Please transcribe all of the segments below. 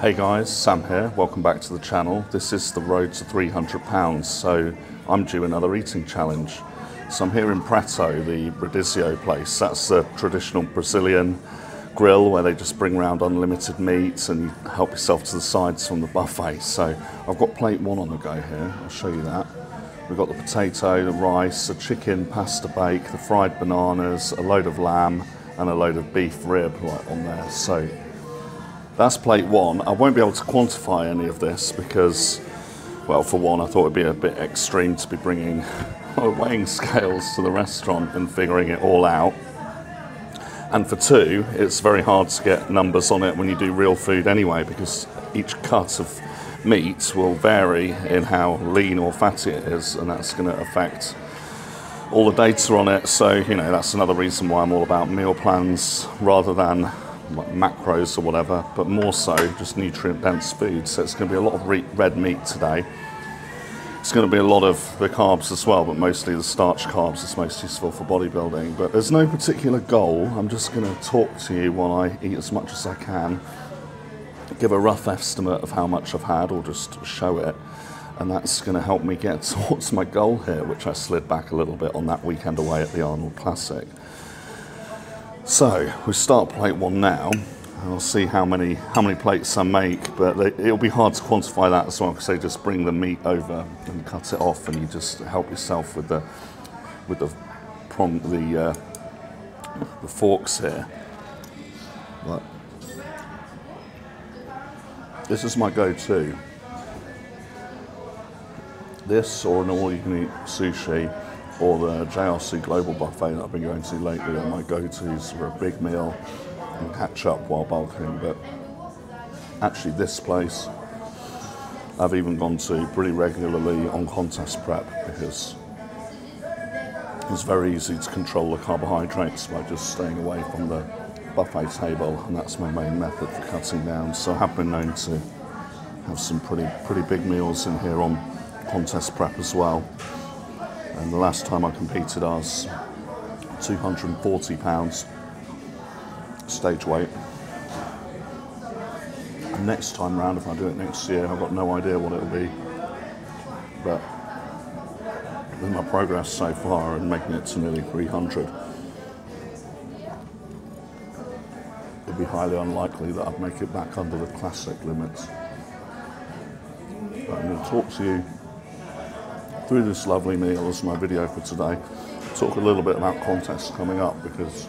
Hey guys, Sam here. Welcome back to the channel. This is the road to 300 pounds, so I'm due another eating challenge. So I'm here in Preto, the Rodizio place. That's the traditional Brazilian grill where they just bring around unlimited meats and you help yourself to the sides from the buffet. So I've got plate one on the go here. I'll show you that. We've got the potato, the rice, the chicken, pasta bake, the fried bananas, a load of lamb, and a load of beef rib right on there. So that's plate one. I won't be able to quantify any of this because, well, for one, I thought it'd be a bit extreme to be bringing weighing scales to the restaurant and figuring it all out. And for two, it's very hard to get numbers on it when you do real food anyway, because each cut of meat will vary in how lean or fatty it is, and that's going to affect all the data on it. So, you know, that's another reason why I'm all about meal plans rather than macros or whatever, but more so just nutrient dense food. So it's going to be a lot of re- red meat today. It's going to be a lot of the carbs as well, but mostly the starch carbs is most useful for bodybuilding. But there's no particular goal. I'm just going to talk to you while I eat as much as I can, give a rough estimate of how much I've had, or just show it. And that's going to help me get towards my goal here, which I slid back a little bit on that weekend away at the Arnold Classic. So we start plate one now. I'll see how many how many plates I make, but they, it'll be hard to quantify that as well because they just bring the meat over and cut it off, and you just help yourself with the with the prong the uh, the forks here. But this is my go-to. This or an all-you-can-eat sushi or the JRC Global Buffet that I've been going to lately are my go-tos for a big meal and catch up while bulking. But actually, this place I've even gone to pretty regularly on contest prep because it's very easy to control the carbohydrates by just staying away from the buffet table, and that's my main method for cutting down. So I have been known to have some pretty pretty big meals in here on contest prep as well. And the last time I competed, I was 240 pounds stage weight. And next time round, if I do it next year, I've got no idea what it'll be. But with my progress so far and making it to nearly 300, it'd be highly unlikely that I'd make it back under the classic limits. But I'm going to talk to you through this lovely meal as my video for today. Talk a little bit about contests coming up because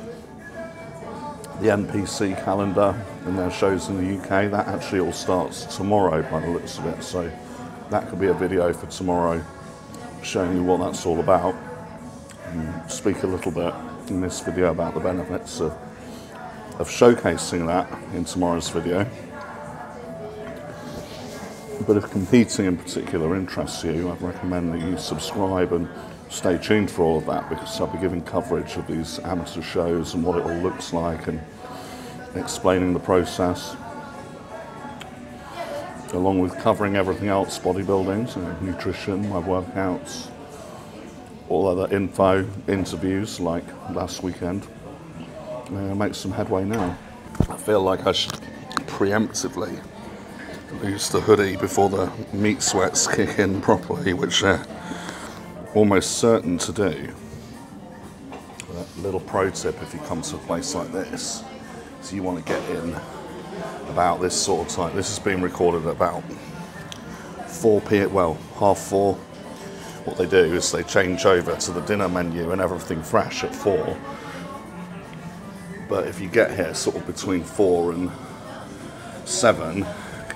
the NPC calendar and their shows in the UK, that actually all starts tomorrow by the looks of it. So that could be a video for tomorrow showing you what that's all about. And speak a little bit in this video about the benefits of, of showcasing that in tomorrow's video. But if competing in particular interests you, I'd recommend that you subscribe and stay tuned for all of that because I'll be giving coverage of these amateur shows and what it all looks like and explaining the process, along with covering everything else bodybuilding, so nutrition, my workouts, all other info, interviews like last weekend. Uh, make some headway now. I feel like I should preemptively use the hoodie before the meat sweats kick in properly, which they're almost certain to do. A little pro tip if you come to a place like this, so you want to get in about this sort of time. This is being recorded at about 4 p.m. well, half four. What they do is they change over to the dinner menu and everything fresh at four. But if you get here sort of between four and seven,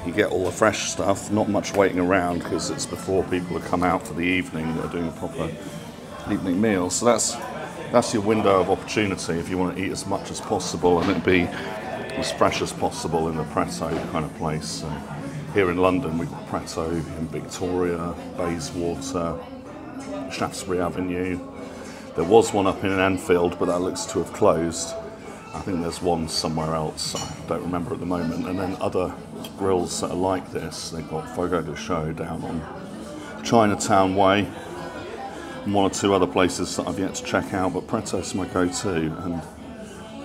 you get all the fresh stuff, not much waiting around because it's before people have come out for the evening, they're doing a proper evening meal. So that's that's your window of opportunity if you want to eat as much as possible and it be as fresh as possible in the Preto kind of place. So here in London we've got Preto in Victoria, Bayswater, Shaftesbury Avenue. There was one up in Enfield, but that looks to have closed. I think there's one somewhere else, I don't remember at the moment. And then other grills that are like this, they've got Fogo de Chão down on Chinatown Way, and one or two other places that I've yet to check out, but Preto's my go-to, and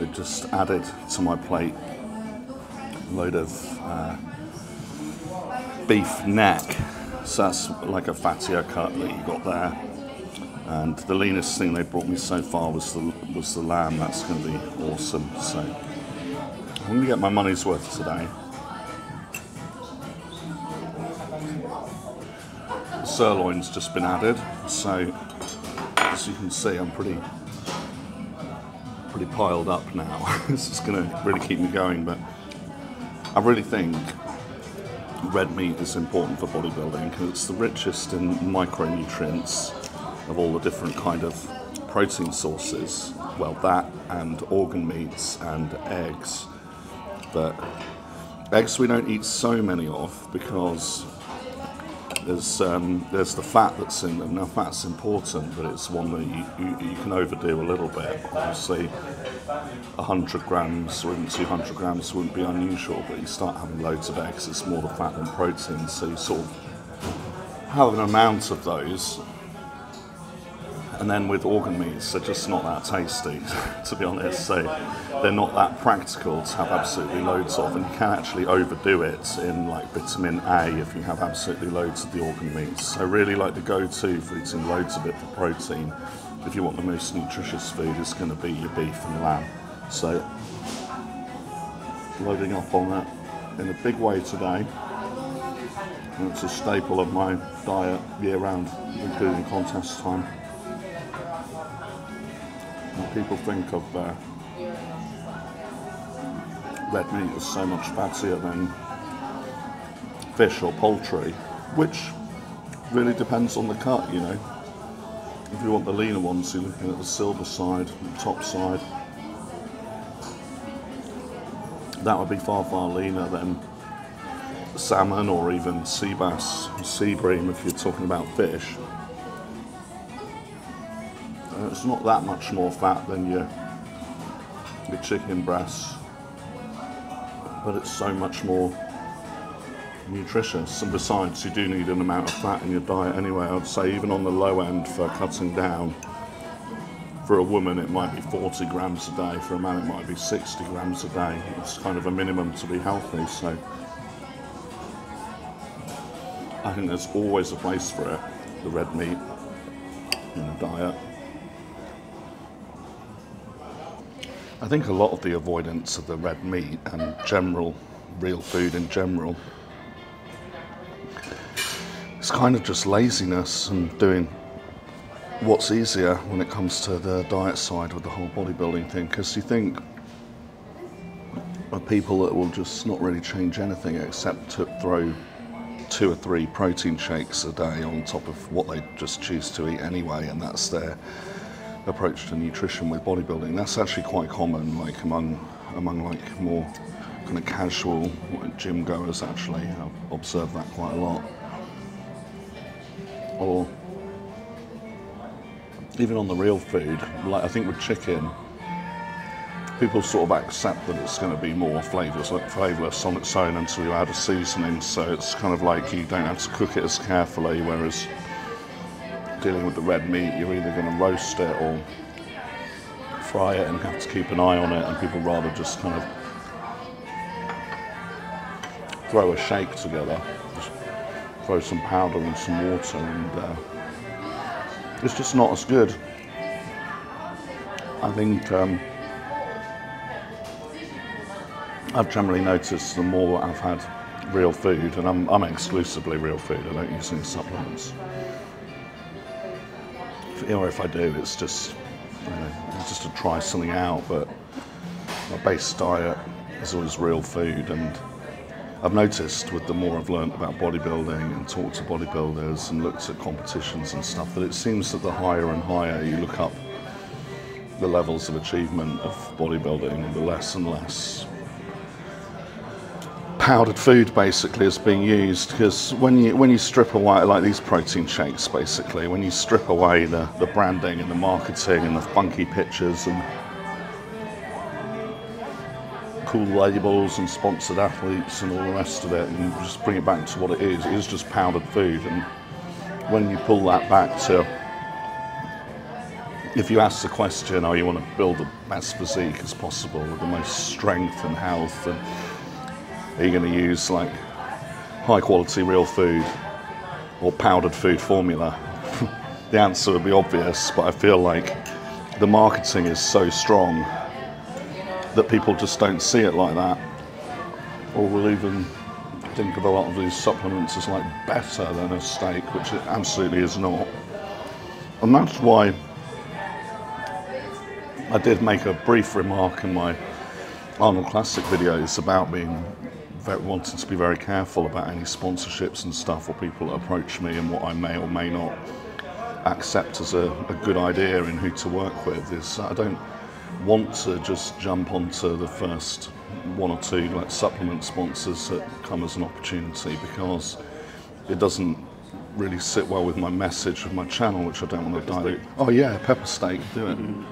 it just added to my plate a load of uh, beef neck. So that's like a fattier cut that you got there. And the leanest thing they brought me so far was the was the lamb. That's going to be awesome. So I'm going to get my money's worth today. Sirloin's just been added, so as you can see, I'm pretty pretty piled up now. this is going to really keep me going, but I really think red meat is important for bodybuilding because it's the richest in micronutrients of all the different kind of protein sources. Well, that and organ meats and eggs. But eggs we don't eat so many of because there's um, there's the fat that's in them. Now, fat's important, but it's one that you, you, you can overdo a little bit. Obviously, 100 grams or even 200 grams wouldn't be unusual, but you start having loads of eggs, it's more the fat than protein. So you sort of have an amount of those and then with organ meats, they're just not that tasty, to be honest. So they're not that practical to have absolutely loads of, and you can actually overdo it in like vitamin A if you have absolutely loads of the organ meats. So really, like the go-to for eating loads of it for protein, if you want the most nutritious food, is going to be your beef and lamb. So loading up on that in a big way today. And it's a staple of my diet year round, including contest time people think of uh, red meat as so much fattier than fish or poultry, which really depends on the cut, you know. If you want the leaner ones, you're looking at the silver side, the top side. That would be far, far leaner than salmon or even sea bass, sea bream if you're talking about fish Uh, it's not that much more fat than your, your chicken breasts, but it's so much more nutritious. And besides, you do need an amount of fat in your diet anyway. I'd say even on the low end for cutting down, for a woman it might be 40 grams a day, for a man it might be 60 grams a day. It's kind of a minimum to be healthy. So I think there's always a place for it, the red meat in the diet. I think a lot of the avoidance of the red meat and general real food in general is kind of just laziness and doing what's easier when it comes to the diet side with the whole bodybuilding thing. Because you think of people that will just not really change anything except to throw two or three protein shakes a day on top of what they just choose to eat anyway and that's their approach to nutrition with bodybuilding. That's actually quite common, like among among like more kind of casual gym goers. Actually, I've observed that quite a lot. Or even on the real food, like I think with chicken, people sort of accept that it's going to be more flavourless, flavourless on its own until you add a seasoning. So it's kind of like you don't have to cook it as carefully, whereas dealing with the red meat, you're either going to roast it or fry it and have to keep an eye on it, and people rather just kind of throw a shake together, just throw some powder and some water, and uh, it's just not as good. I think um, I've generally noticed the more I've had real food, and I'm, I'm exclusively real food, I don't use any supplements or if I do, it's just you know, just to try something out. But my base diet is always real food, and I've noticed with the more I've learned about bodybuilding and talked to bodybuilders and looked at competitions and stuff, that it seems that the higher and higher you look up the levels of achievement of bodybuilding, the less and less powdered food basically is being used because when you when you strip away like these protein shakes basically when you strip away the, the branding and the marketing and the funky pictures and cool labels and sponsored athletes and all the rest of it and just bring it back to what it is it is just powdered food. And when you pull that back to if you ask the question oh you want to build the best physique as possible with the most strength and health and are you going to use like high quality real food or powdered food formula? the answer would be obvious, but I feel like the marketing is so strong that people just don't see it like that, or will even think of a lot of these supplements as like better than a steak, which it absolutely is not. And that's why I did make a brief remark in my Arnold Classic videos about being wanting to be very careful about any sponsorships and stuff or people that approach me and what I may or may not accept as a, a good idea in who to work with is I don't want to just jump onto the first one or two like supplement sponsors that come as an opportunity because it doesn't really sit well with my message of my channel which I don't want to dilute. Oh yeah, pepper steak, do it. Mm-hmm.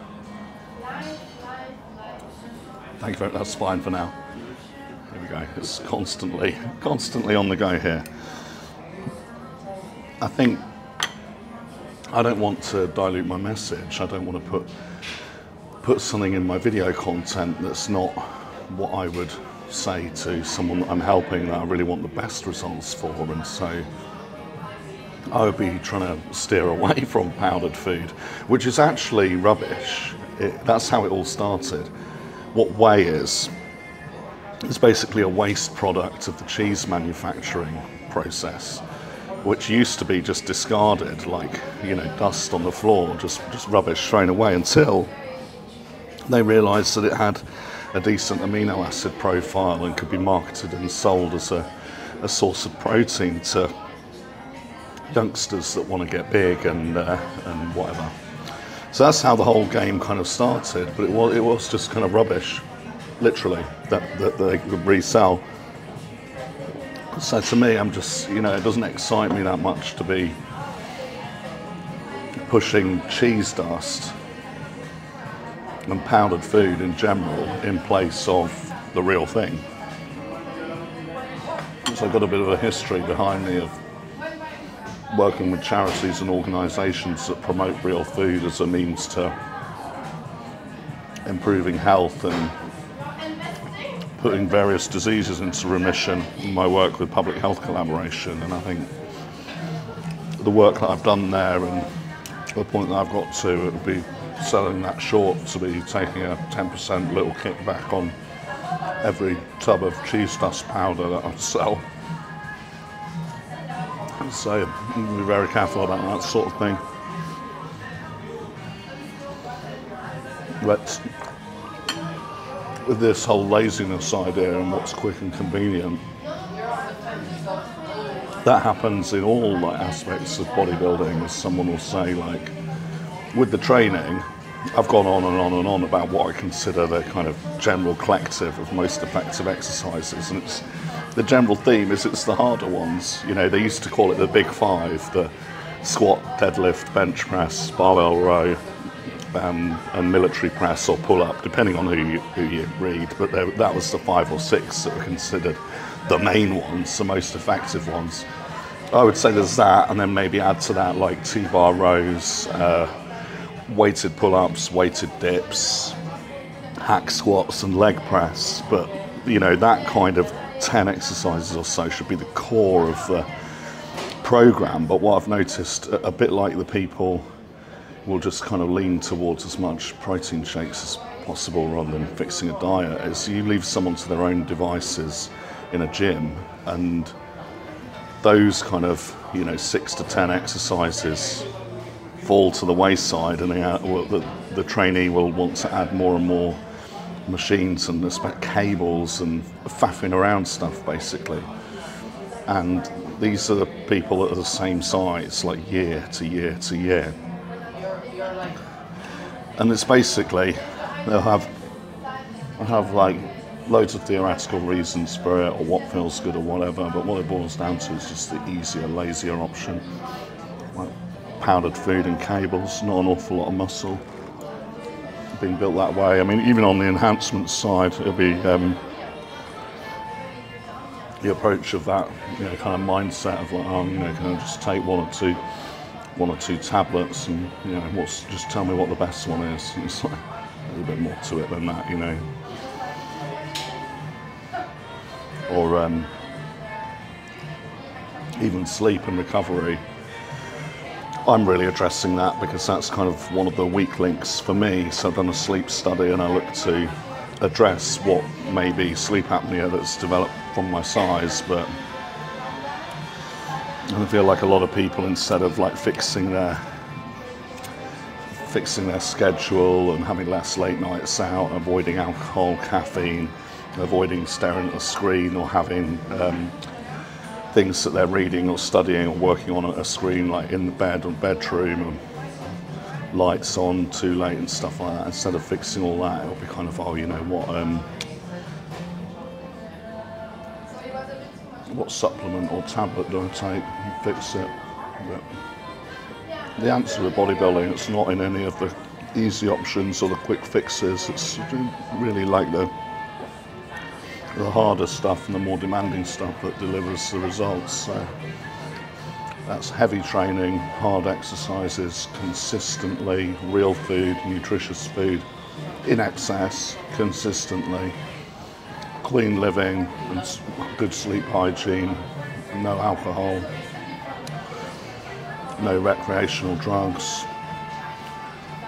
Thank you very much, that's fine for now. Go, it's constantly, constantly on the go here. I think I don't want to dilute my message. I don't want to put put something in my video content that's not what I would say to someone that I'm helping that I really want the best results for. And so I would be trying to steer away from powdered food, which is actually rubbish. It, that's how it all started. What whey is, is basically a waste product of the cheese manufacturing process which used to be just discarded, like you know, dust on the floor, just just rubbish thrown away, until they realised that it had a decent amino acid profile and could be marketed and sold as a, a source of protein to youngsters that want to get big and uh, and whatever. So that's how the whole game kind of started. But it was it was just kind of rubbish, literally, that, that they could resell. So to me, I'm just, you know, it doesn't excite me that much to be pushing cheese dust and powdered food in general in place of the real thing. So I've got a bit of a history behind me of working with charities and organisations that promote real food as a means to improving health and putting various diseases into remission in my work with public health collaboration. And I think the work that I've done there and the point that I've got to, it would be selling that short to be taking a 10% little kickback on every tub of cheese dust powder that I sell. So mm, be very careful about that sort of thing. But with this whole laziness idea and what's quick and convenient, that happens in all like aspects of bodybuilding. As someone will say, like with the training, I've gone on and on and on about what I consider the kind of general collective of most effective exercises, and it's the general theme is it's the harder ones. You know, they used to call it the big five: the squat, deadlift, bench press, barbell row, um, and military press or pull up, depending on who you, who you read. But there, that was the five or six that were considered the main ones, the most effective ones. I would say there's that, and then maybe add to that like T-bar rows, uh, weighted pull-ups, weighted dips, hack squats, and leg press. But you know that kind of ten exercises or so should be the core of the program. But what I've noticed, a bit like the people will just kind of lean towards as much protein shakes as possible rather than fixing a diet is you leave someone to their own devices in a gym and those kind of you know six to ten exercises fall to the wayside and the, the trainee will want to add more and more machines and cables and faffing around stuff basically. And these are the people that are the same size like year to year to year and it's basically they'll have have like loads of theoretical reasons for it or what feels good or whatever but what it boils down to is just the easier lazier option. Like powdered food and cables not an awful lot of muscle being built that way. I mean even on the enhancement side it'll be um, the approach of that you know kind of mindset of like oh you know can I just take one or two one or two tablets and you know what's just tell me what the best one is it's like a little bit more to it than that you know or um, even sleep and recovery. I'm really addressing that because that's kind of one of the weak links for me. So I've done a sleep study and I look to address what may be sleep apnea that's developed from my size, but I feel like a lot of people instead of like fixing their fixing their schedule and having less late nights out, avoiding alcohol, caffeine, avoiding staring at the screen or having um, things that they're reading or studying or working on at a screen like in the bed or bedroom and lights on too late and stuff like that. Instead of fixing all that, it'll be kind of, oh, you know what, um, what supplement or tablet do I take and fix it? But the answer to bodybuilding, it's not in any of the easy options or the quick fixes. It's really like the the harder stuff and the more demanding stuff that delivers the results. So that's heavy training, hard exercises, consistently, real food, nutritious food, in excess, consistently, clean living, and good sleep hygiene, no alcohol, no recreational drugs,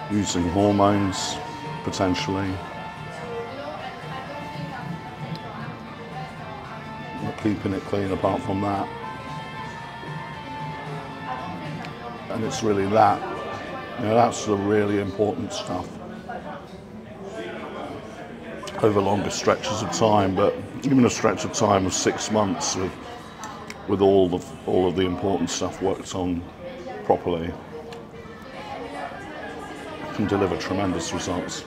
using hormones potentially. keeping it clean apart from that. And it's really that. You know, that's the really important stuff over longer stretches of time, but even a stretch of time of six months with with all the all of the important stuff worked on properly can deliver tremendous results.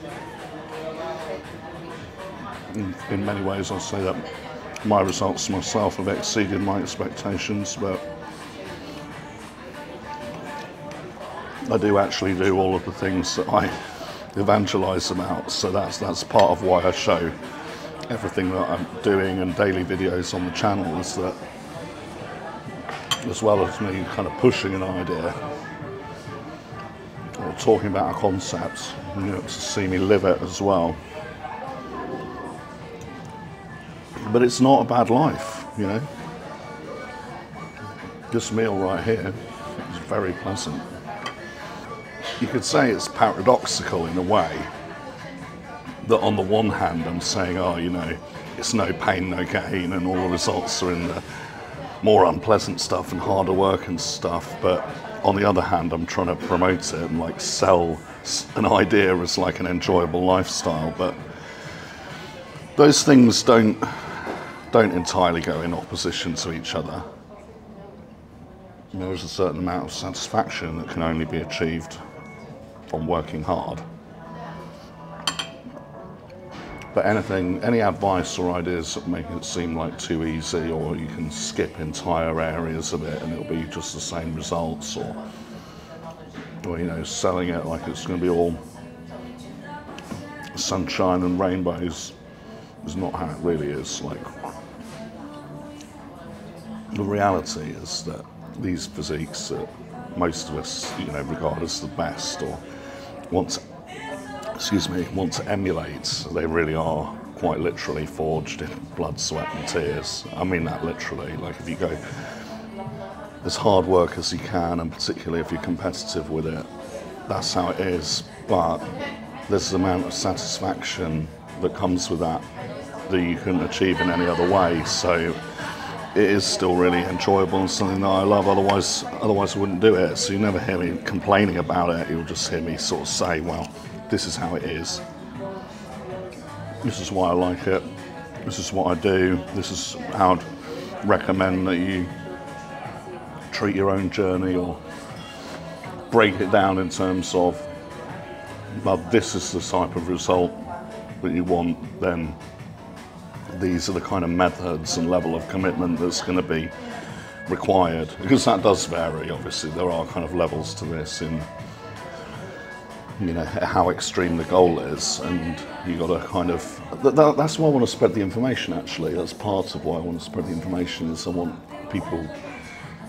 In, in many ways, I'll say that my results myself have exceeded my expectations, but I do actually do all of the things that I evangelize them out. So that's that's part of why I show everything that I'm doing and daily videos on the channel is that as well as me kind of pushing an idea or talking about a concept, you know, to see me live it as well. But it's not a bad life, you know. This meal right here is very pleasant. You could say it's paradoxical in a way that on the one hand I'm saying, oh, you know, it's no pain, no gain, and all the results are in the more unpleasant stuff and harder work and stuff. But on the other hand, I'm trying to promote it and like sell an idea as like an enjoyable lifestyle. But those things don't don't entirely go in opposition to each other. There is a certain amount of satisfaction that can only be achieved from working hard. But anything, any advice or ideas that make it seem like too easy, or you can skip entire areas of it and it'll be just the same results, or, or you know, selling it like it's going to be all sunshine and rainbows is not how it really is. Like the reality is that these physiques that most of us, you know, regard as the best or to, excuse me, want to emulate, they really are quite literally forged in blood, sweat and tears. I mean that literally. Like if you go as hard work as you can, and particularly if you're competitive with it, that's how it is. But there's an amount of satisfaction that comes with that that you couldn't achieve in any other way. So it is still really enjoyable and something that I love. Otherwise, otherwise I wouldn't do it. So you never hear me complaining about it. You'll just hear me sort of say, "Well, this is how it is. This is why I like it. This is what I do. This is how I'd recommend that you treat your own journey or break it down in terms of, well, this is the type of result that you want. Then these are the kind of methods and level of commitment that's going to be required because that does vary obviously. There are kind of levels to this in you know how extreme the goal is and you got to kind of that, that's why I want to spread the information actually. That's part of why I want to spread the information is I want people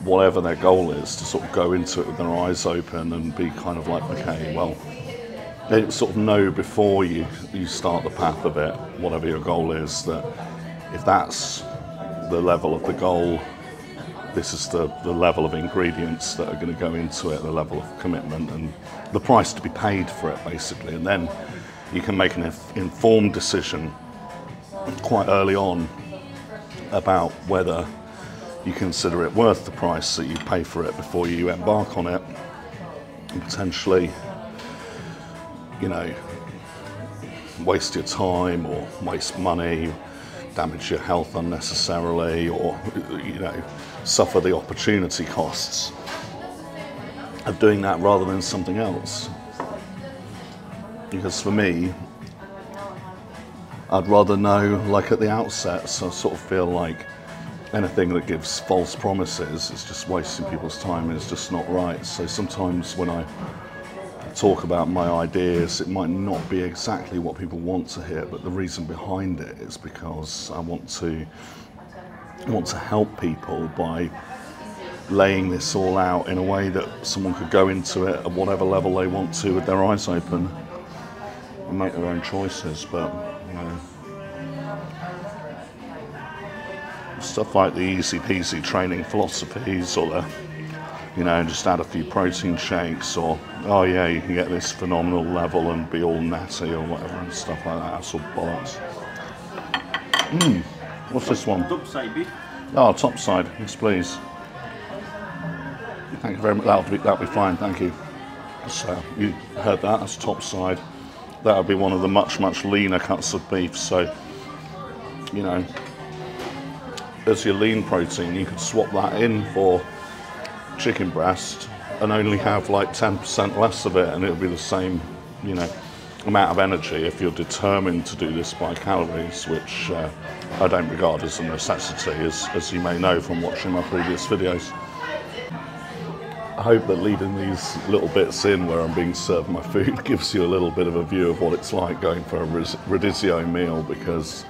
whatever their goal is to sort of go into it with their eyes open and be kind of like okay well they sort of know before you, you start the path of it, whatever your goal is, that if that's the level of the goal this is the, the level of ingredients that are going to go into it, the level of commitment, and the price to be paid for it, basically. And then you can make an informed decision quite early on about whether you consider it worth the price that you pay for it before you embark on it and potentially you know waste your time or waste money damage your health unnecessarily or you know suffer the opportunity costs of doing that rather than something else because for me I'd rather know like at the outset so I sort of feel like anything that gives false promises is just wasting people's time and it's just not right. So sometimes when I talk about my ideas, it might not be exactly what people want to hear, but the reason behind it is because I want to I want to help people by laying this all out in a way that someone could go into it at whatever level they want to with their eyes open and make their own choices. But you know, stuff like the easy peasy training philosophies or the you know just add a few protein shakes or oh yeah you can get this phenomenal level and be all natty or whatever and stuff like that. That's all bollocks. Mm. what's this one? Top side beef. Oh top side yes please. Thank you very much. That'll be, that'll be fine. Thank you. So you heard that. That's top side that'll be one of the much much leaner cuts of beef. So you know as your lean protein, you could swap that in for chicken breast and only have like 10% less of it, and it'll be the same, you know, amount of energy if you're determined to do this by calories, which uh, I don't regard as a necessity, as, as you may know from watching my previous videos. I hope that leading these little bits in where I'm being served my food gives you a little bit of a view of what it's like going for a Rodizio meal because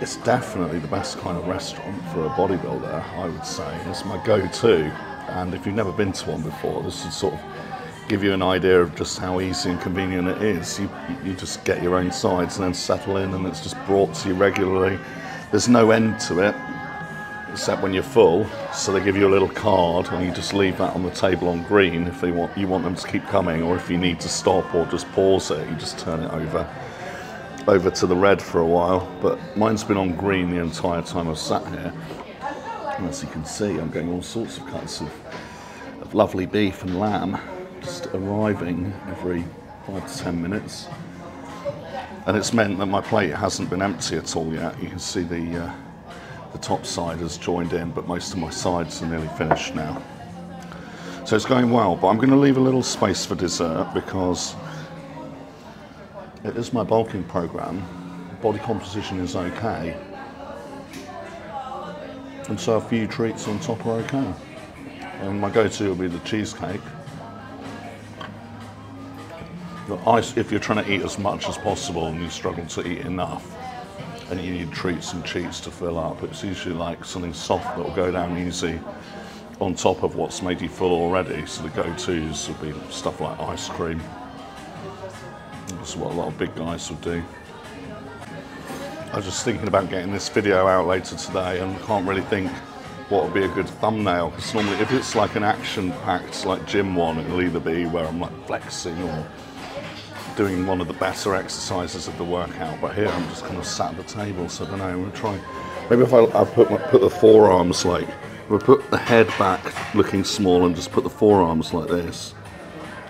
it's definitely the best kind of restaurant for a bodybuilder, I would say. It's my go-to, and if you've never been to one before, this would sort of give you an idea of just how easy and convenient it is. You, you just get your own sides and then settle in, and it's just brought to you regularly. There's no end to it, except when you're full. So they give you a little card, and you just leave that on the table on green if they want you want them to keep coming, or if you need to stop or just pause it, you just turn it over over to the red for a while, but mine's been on green the entire time I've sat here. And as you can see, I'm getting all sorts of cuts of, of lovely beef and lamb just arriving every five to ten minutes. And it's meant that my plate hasn't been empty at all yet. You can see the, uh, the top side has joined in, but most of my sides are nearly finished now. So it's going well, but I'm going to leave a little space for dessert because it is my bulking program. Body composition is okay. And so a few treats on top are okay. And my go-to will be the cheesecake. The ice, if you're trying to eat as much as possible and you struggle to eat enough, and you need treats and cheats to fill up, it's usually like something soft that will go down easy on top of what's made you full already. So the go-tos will be stuff like ice cream, that's what a lot of big guys would do. I was just thinking about getting this video out later today and can't really think what would be a good thumbnail because normally if it's like an action-packed like gym one it'll either be where I'm like flexing or doing one of the better exercises of the workout but here I'm just kind of sat at the table so I don't know I'm gonna try maybe if I, I put my, put the forearms like we put the head back looking small and just put the forearms like this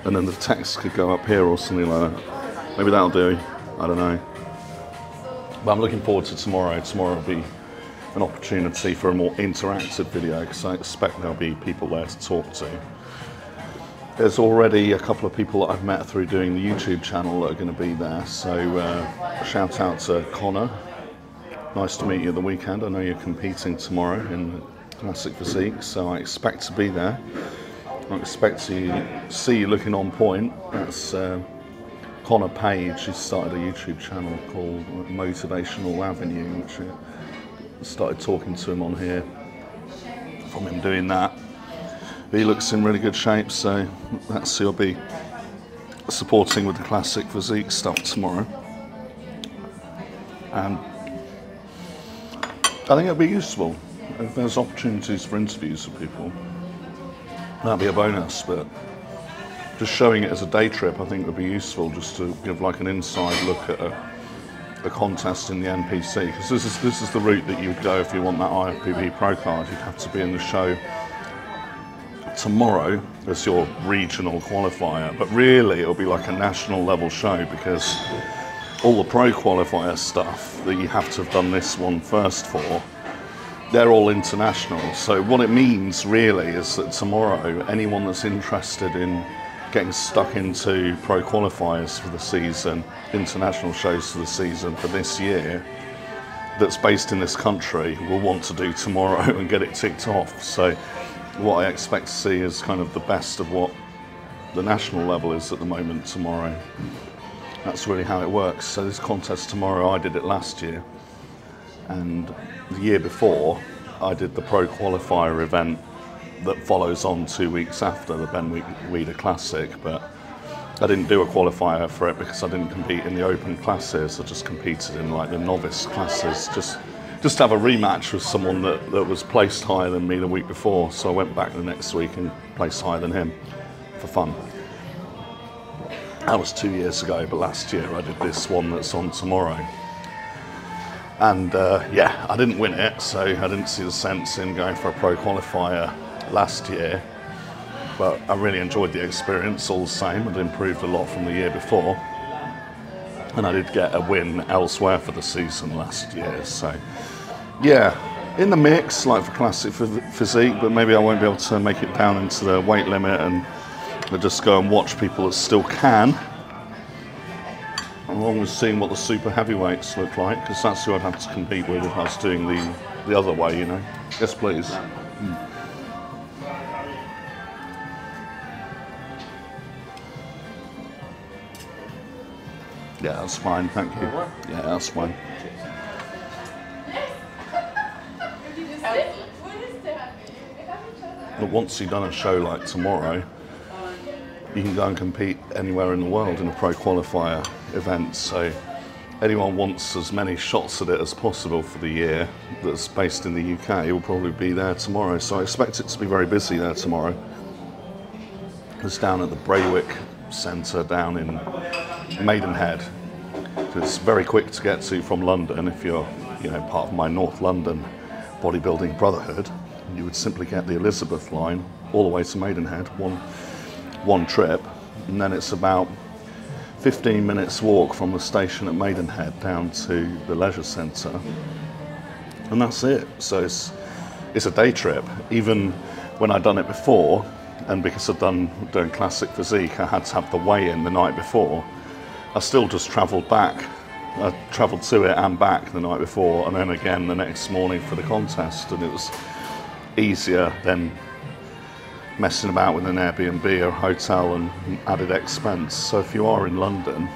and then the text could go up here or something like that Maybe that'll do. I don't know. But I'm looking forward to tomorrow. Tomorrow will be an opportunity for a more interactive video because I expect there'll be people there to talk to. There's already a couple of people that I've met through doing the YouTube channel that are going to be there. So uh, shout out to Connor. Nice to meet you at the weekend. I know you're competing tomorrow in Classic Physique, so I expect to be there. I expect to see you looking on point. That's uh, Connor Page, he started a YouTube channel called Motivational Avenue, which I started talking to him on here from him doing that. He looks in really good shape, so that's who I'll be supporting with the classic physique stuff tomorrow. And I think it'll be useful. if there's opportunities for interviews for people, that'd be a bonus. But just showing it as a day trip, I think would be useful, just to give like an inside look at a, a contest in the NPC. Because this is this is the route that you would go if you want that IFBB Pro card. You'd have to be in the show tomorrow as your regional qualifier, but really it'll be like a national level show because all the pro qualifier stuff that you have to have done this one first for, they're all international. So what it means really is that tomorrow, anyone that's interested in getting stuck into pro qualifiers for the season, international shows for the season for this year, that's based in this country will want to do tomorrow and get it ticked off. So what I expect to see is kind of the best of what the national level is at the moment tomorrow. That's really how it works. So this contest tomorrow, I did it last year, and the year before, I did the pro qualifier event that follows on two weeks after the Ben Weider Classic, but I didn't do a qualifier for it because I didn't compete in the open classes. I just competed in like the novice classes, just just to have a rematch with someone that, that was placed higher than me the week before. So I went back the next week and placed higher than him for fun. That was two years ago, but last year I did this one that's on tomorrow. And uh, yeah, I didn't win it, so I didn't see the sense in going for a pro qualifier last year. But I really enjoyed the experience all the same. I'd improved a lot from the year before and I did get a win elsewhere for the season last year. So, yeah, in the mix, like for classic physique, but maybe I won't be able to make it down into the weight limit and I'll just go and watch people that still can. Along with seeing what the super heavyweights look like, because that's who I'd have to compete with if I was doing the, the other way, you know. Yes, please. Mm. Yeah, that's fine, thank you. Yeah, that's fine. But once you've done a show like tomorrow, you can go and compete anywhere in the world in a pro qualifier event. So anyone wants as many shots at it as possible for the year that's based in the UK will probably be there tomorrow. So I expect it to be very busy there tomorrow. It's down at the Braywick Centre down in Maidenhead. It's very quick to get to from London if you're, you know, part of my North London bodybuilding brotherhood. You would simply get the Elizabeth line all the way to Maidenhead, one, one trip, and then it's about 15 minutes walk from the station at Maidenhead down to the leisure centre, and that's it. So it's it's a day trip. Even when I'd done it before, and because I'd done doing classic physique, I had to have the weigh in the night before. I still just travelled back. I travelled to it and back the night before, and then again the next morning for the contest, and it was easier than messing about with an Airbnb or hotel and added expense. So if you are in London,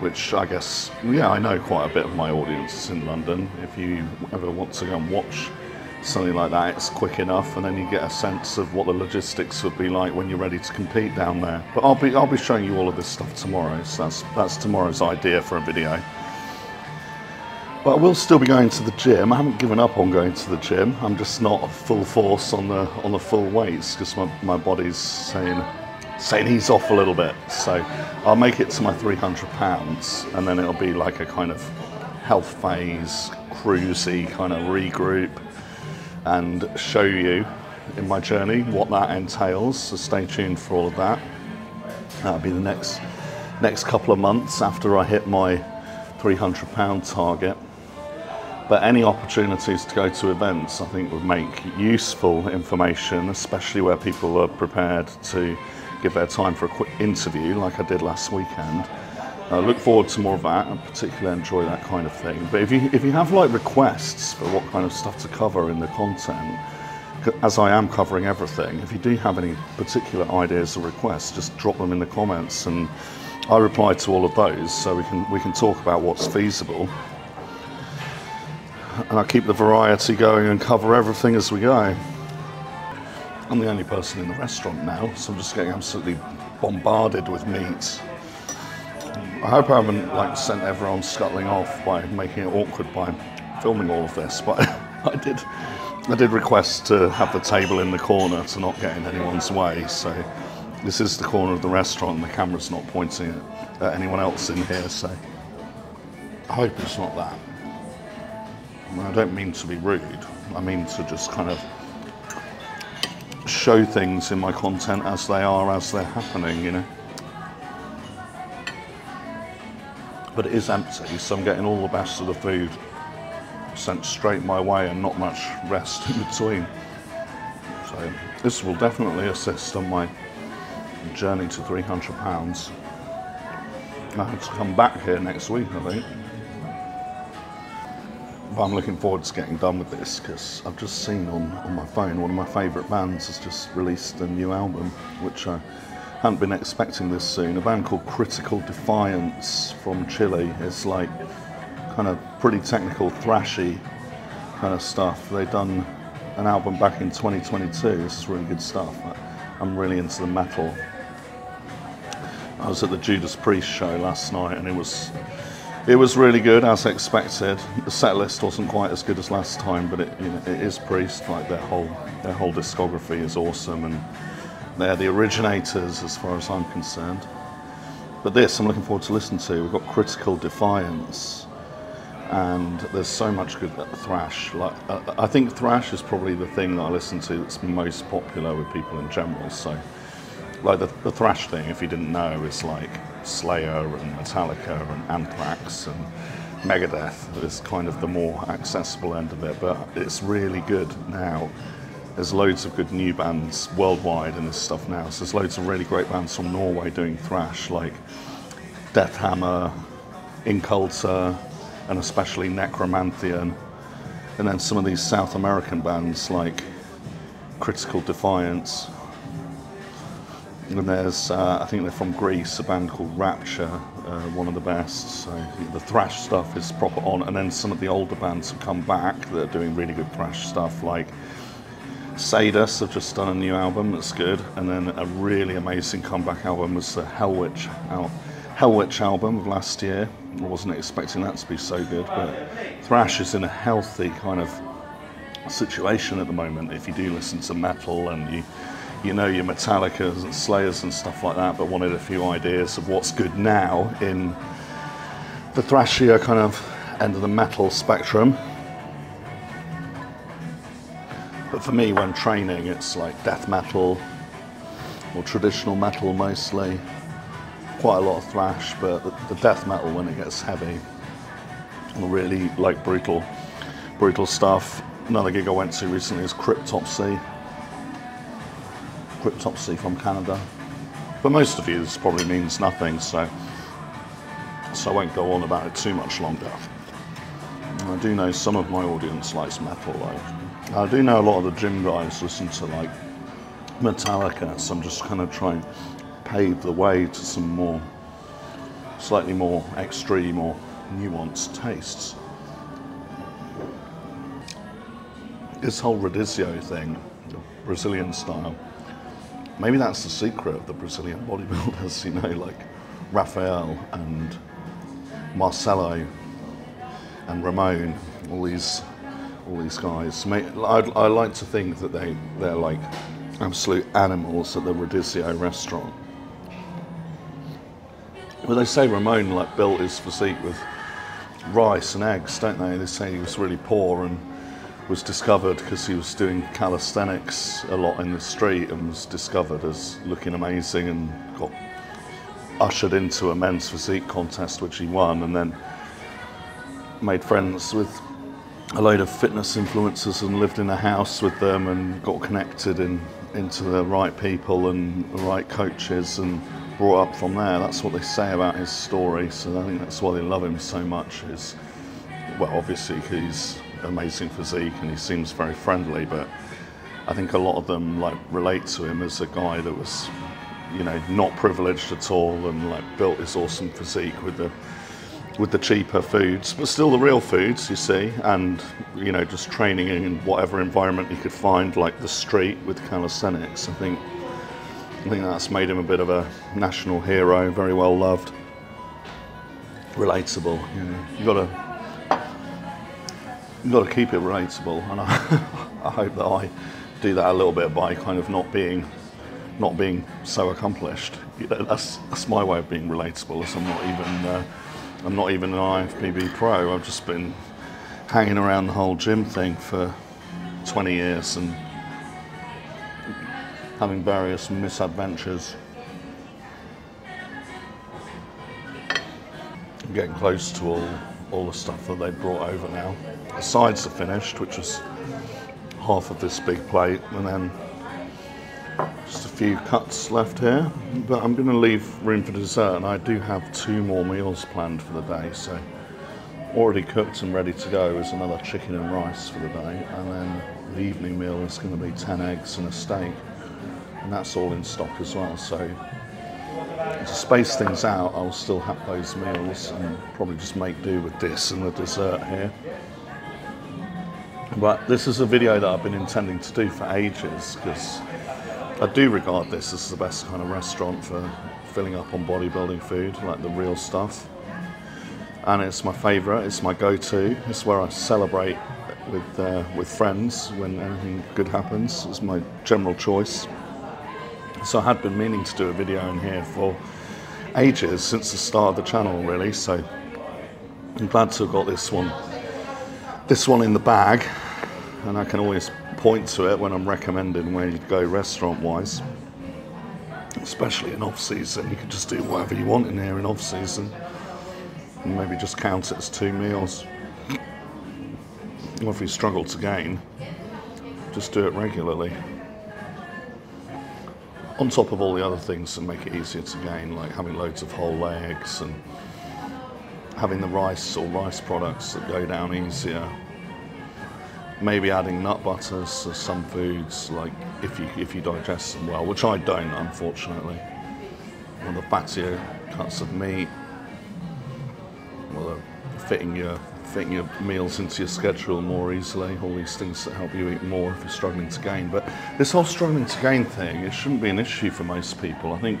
which I guess, yeah, I know quite a bit of my audience is in London. If you ever want to go and watch something like that, it's quick enough, and then you get a sense of what the logistics would be like when you're ready to compete down there. But I'll be I'll be showing you all of this stuff tomorrow. So that's that's tomorrow's idea for a video. But I will still be going to the gym. I haven't given up on going to the gym. I'm just not full force on the on the full weights because my, my body's saying saying he's off a little bit. So I'll make it to my 300 pounds, and then it'll be like a kind of health phase, cruisy kind of regroup and show you in my journey what that entails. So stay tuned for all of that. That'll be the next next couple of months after I hit my 300 pound target. But any opportunities to go to events, I think, would make useful information, especially where people are prepared to give their time for a quick interview, like I did last weekend. I look forward to more of that. I particularly enjoy that kind of thing. But if you if you have like requests for what kind of stuff to cover in the content, as I am covering everything, if you do have any particular ideas or requests, just drop them in the comments, and I reply to all of those, so we can we can talk about what's feasible. And I keep the variety going and cover everything as we go. I'm the only person in the restaurant now, so I'm just getting absolutely bombarded with meat. I hope I haven't like sent everyone scuttling off by making it awkward by filming all of this, but I did. I did request to have the table in the corner to not get in anyone's way. So this is the corner of the restaurant, and the camera's not pointing at, at anyone else in here. So I hope it's not that. I don't mean to be rude. I mean to just kind of show things in my content as they are, as they're happening, you know. But it is empty, so I'm getting all the best of the food sent straight my way and not much rest in between. So this will definitely assist on my journey to 300 pounds. I have to come back here next week, I think. But I'm looking forward to getting done with this because I've just seen on, on my phone one of my favourite bands has just released a new album, which I hadn't been expecting this soon. A band called Critical Defiance from Chile. It's like kind of pretty technical, thrashy kind of stuff. They've done an album back in 2022. This is really good stuff. I'm really into the metal. I was at the Judas Priest show last night and it was it was really good as expected. The set list wasn't quite as good as last time, but it, you know, it is Priest. Like their whole their whole discography is awesome, and they're the originators as far as I'm concerned. But this I'm looking forward to listening to. We've got Critical Defiance, and there's so much good thrash. Like I think thrash is probably the thing that I listen to that's most popular with people in general. So like the, the thrash thing, if you didn't know, is like Slayer and Metallica and Anthrax and Megadeth is kind of the more accessible end of it, but it's really good now. There's loads of good new bands worldwide in this stuff now. So there's loads of really great bands from Norway doing thrash, like Death Hammer, Inculter, and especially Nekromantheon. And then some of these South American bands like Critical Defiance, and there's, uh, I think they're from Greece, a band called Rapture, uh, one of the best. So the thrash stuff is proper on. And then some of the older bands have come back that are doing really good thrash stuff, like Sadus have just done a new album that's good. And then a really amazing comeback album was the Hellwitch, al- Hellwitch album of last year. I wasn't expecting that to be so good, but thrash is in a healthy kind of situation at the moment. If you do listen to metal and you you know your Metallicas and Slayers and stuff like that, but wanted a few ideas of what's good now in the thrashier kind of end of the metal spectrum. But for me, when training, it's like death metal or traditional metal mostly. Quite a lot of thrash, but the, death metal when it gets heavy, really like brutal, brutal stuff. Another gig I went to recently is Cryptopsy cryptopsy from Canada. But most of you, this probably means nothing, so, so I won't go on about it too much longer. I do know some of my audience likes metal, like I do know a lot of the gym guys listen to like Metallica, so I'm just kind of trying to pave the way to some more, slightly more extreme or nuanced tastes. This whole rodizio thing, the Brazilian style, maybe that's the secret of the Brazilian bodybuilders, you know, like Rafael and Marcelo and Ramon, all these, all these guys. I, I like to think that they, they're like absolute animals at the Rodizio restaurant. Well, they say Ramon like built his physique with rice and eggs, don't they? They say he was really poor and was discovered because he was doing calisthenics a lot in the street and was discovered as looking amazing and got ushered into a men's physique contest which he won and then made friends with a load of fitness influencers and lived in a house with them and got connected in, into the right people and the right coaches and brought up from there. That's what they say about his story. So I think that's why they love him so much. Is well, obviously he's amazing physique and he seems very friendly, but I think a lot of them like relate to him as a guy that was, you know, not privileged at all and like built this awesome physique with the with the cheaper foods, but still the real foods, you see, and you know, just training in whatever environment you could find, like the street with calisthenics. I think I think that's made him a bit of a national hero, very well loved, relatable. You know, you got to you've got to keep it relatable, and I, I hope that I do that a little bit by kind of not being not being so accomplished. You know, that's that's my way of being relatable. As I'm not even uh, I'm not even an IFBB pro. I've just been hanging around the whole gym thing for 20 years and having various misadventures. I'm getting close to all all the stuff that they brought over now. The sides are finished, which is half of this big plate, and then just a few cuts left here. But I'm going to leave room for dessert, and I do have two more meals planned for the day. So already cooked and ready to go is another chicken and rice for the day, and then the evening meal is going to be 10 eggs and a steak, and that's all in stock as well. So to space things out, I'll still have those meals and probably just make do with this and the dessert here. But this is a video that I've been intending to do for ages because I do regard this as the best kind of restaurant for filling up on bodybuilding food, like the real stuff. And it's my favourite, it's my go-to, it's where I celebrate with, uh, with friends when anything good happens, it's my general choice. So I had been meaning to do a video in here for ages, since the start of the channel really, so I'm glad to have got this one, this one in the bag, and I can always point to it when I'm recommending where you'd go restaurant-wise, especially in off-season, you can just do whatever you want in here in off-season, and maybe just count it as two meals. Or if you struggle to gain, just do it regularly on top of all the other things that make it easier to gain, like having loads of whole eggs and having the rice or rice products that go down easier. Maybe adding nut butters to some foods, like if you if you digest them well, which I don't, unfortunately. Or the fattier cuts of meat, well, fitting your fitting your meals into your schedule more easily, all these things that help you eat more if you're struggling to gain. But this whole struggling to gain thing, it shouldn't be an issue for most people. I think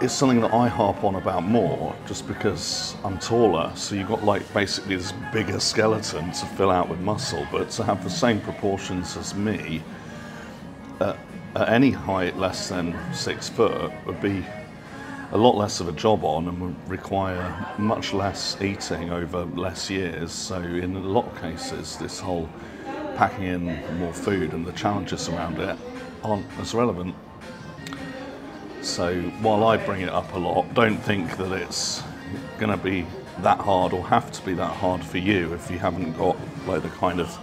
it's something that I harp on about more just because I'm taller. So you've got like basically this bigger skeleton to fill out with muscle, but to have the same proportions as me at, at any height less than six foot would be a lot less of a job on and would require much less eating over less years. So in a lot of cases, this whole packing in more food and the challenges around it aren't as relevant. So while I bring it up a lot, don't think that it's going to be that hard or have to be that hard for you if you haven't got like the kind of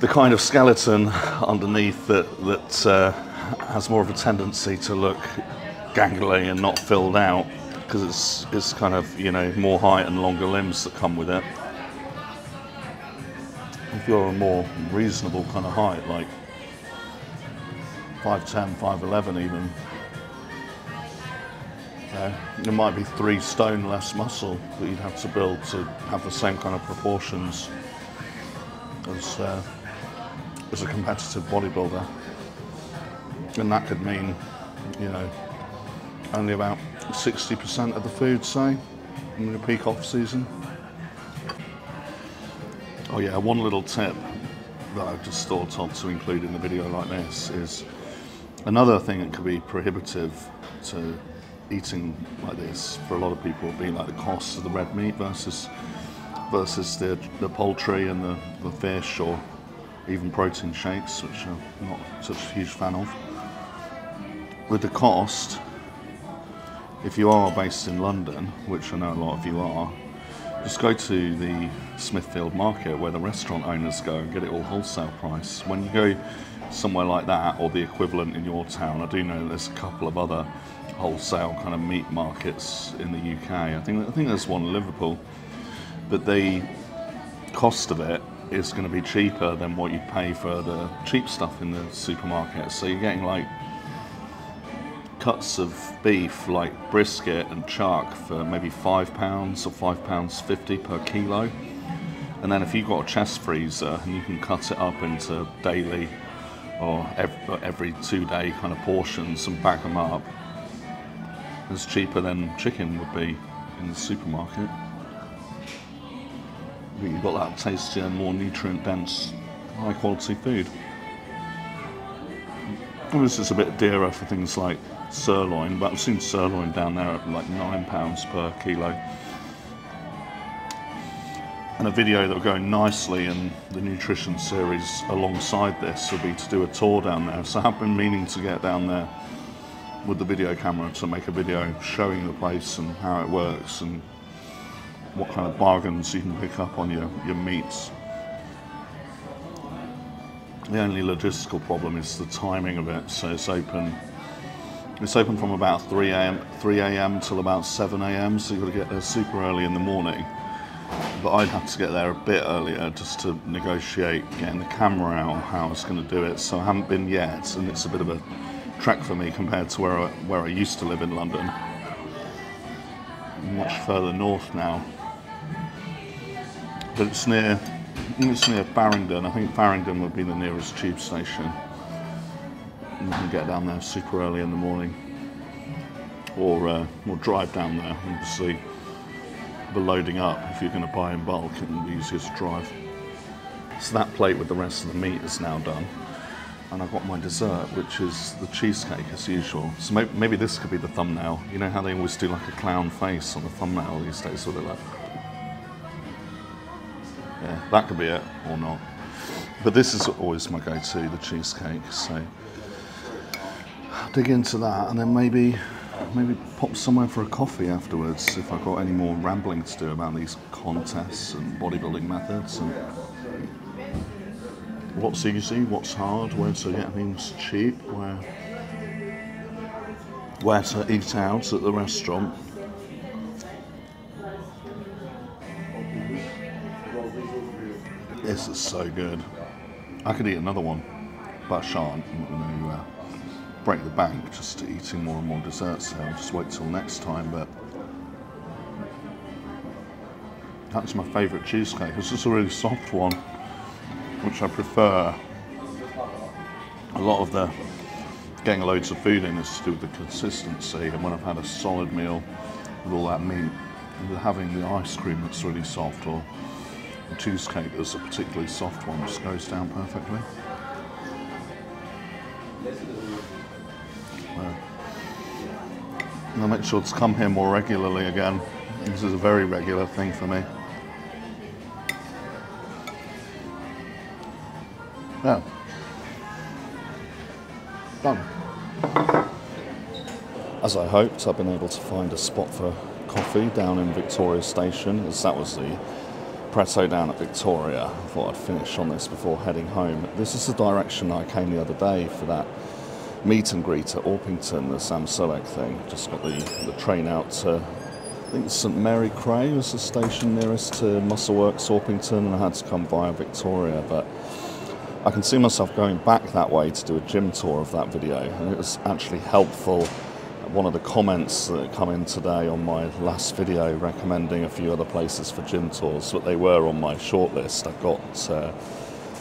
the kind of skeleton underneath that that uh, has more of a tendency to look gangly and not filled out because it's it's kind of you know more height and longer limbs that come with it. If you're a more reasonable kind of height, like 5'10", 5'11", even, uh, there might be three stone less muscle that you'd have to build to have the same kind of proportions as uh, as a competitive bodybuilder, and that could mean, you know, only about 60% of the food, say, in the peak off season. Oh yeah, one little tip that I've just thought of to include in a video like this is another thing that could be prohibitive to eating like this for a lot of people would be like the cost of the red meat versus versus the, the poultry and the, the fish or even protein shakes, which I'm not such a huge fan of. With the cost, if you are based in London, which I know a lot of you are, just go to the Smithfield market where the restaurant owners go and get it all wholesale price. When you go somewhere like that or the equivalent in your town, I do know there's a couple of other wholesale kind of meat markets in the UK. I think I think there's one in Liverpool, but the cost of it is going to be cheaper than what you pay for the cheap stuff in the supermarket. So you're getting like cuts of beef like brisket and chuck for maybe five pounds or five pounds fifty per kilo. And then if you've got a chest freezer and you can cut it up into daily or every, every two day kind of portions and pack them up, it's cheaper than chicken would be in the supermarket. but you've got that tastier, more nutrient dense, high quality food. Obviously, it's a bit dearer for things like sirloin, but I've seen sirloin down there at like nine pounds per kilo. And a video that will go nicely in the nutrition series alongside this will be to do a tour down there. So I've been meaning to get down there with the video camera to make a video showing the place and how it works and what kind of bargains you can pick up on your, your meats. The only logistical problem is the timing of it. So it's open. It's open from about 3 a.m. 3 a.m. till about 7 a.m. So you've got to get there super early in the morning. But I'd have to get there a bit earlier just to negotiate getting the camera out, how I was going to do it. So I haven't been yet, and it's a bit of a trek for me compared to where I, where I used to live in London. Much further north now. But it's near it's near Farringdon. I think Farringdon would be the nearest tube station. You can get down there super early in the morning, or uh, or drive down there. Obviously, the loading up if you're going to buy in bulk, and use to drive. So that plate with the rest of the meat is now done, and I've got my dessert, which is the cheesecake as usual. So maybe, this could be the thumbnail. You know how they always do like a clown face on the thumbnail these days, with it like. Yeah, that could be it or not. But this is always my go-to, the cheesecake. So dig into that, and then maybe maybe pop somewhere for a coffee afterwards if I've got any more rambling to do about these contests and bodybuilding methods and what's easy, what's hard, where to get things cheap, where where to eat out at the restaurant. This is so good. I could eat another one, but I shan't. I'm not going uh, break the bank just eating more and more desserts. So I'll just wait till next time. But that's my favourite cheesecake. It's just a really soft one, which I prefer. A lot of the getting loads of food in is to do with the consistency. And when I've had a solid meal with all that meat, having the ice cream that's really soft or the cheesecake that's a particularly soft one just goes down perfectly. I'll make sure to come here more regularly again. This is a very regular thing for me. Yeah. Done. As I hoped, I've been able to find a spot for coffee down in Victoria Station, as that was the Preto down at Victoria. I thought I'd finish on this before heading home. This is the direction I came the other day for that meet and greet at Orpington, the Sam Sulek thing. Just got the, the train out to, I think St Mary Cray was the station nearest to Muscleworks Orpington, and I had to come via Victoria. But I can see myself going back that way to do a gym tour of that video, and it was actually helpful one of the comments that come in today on my last video recommending a few other places for gym tours, but they were on my shortlist. I've got uh,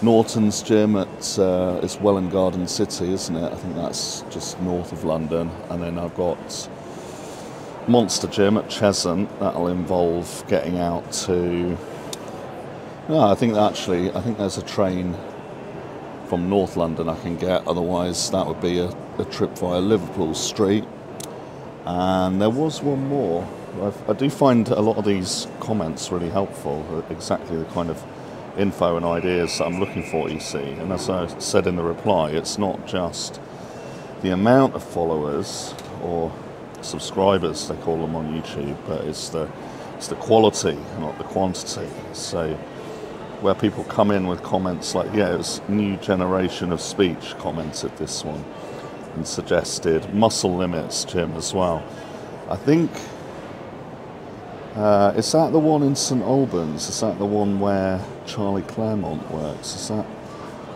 Norton's gym at uh, it's Welwyn Garden City, isn't it? I think that's just north of London, and then I've got Monster Gym at Cheshunt. That'll involve getting out to. No, I think actually, I think there's a train from North London I can get. Otherwise, that would be a, a trip via Liverpool Street and there was one more. I've, i do find a lot of these comments really helpful, uh, exactly the kind of info and ideas that I'm looking for, you see. And as I said in the reply, it's not just the amount of followers or subscribers, they call them on YouTube, but it's the, it's the quality, not the quantity. So where people come in with comments like, yeah, it's new generation of speech commented this one and suggested muscle limits gym as well. I think uh, is that the one in St Albans? Is that the one where Charlie Claremont works? Is that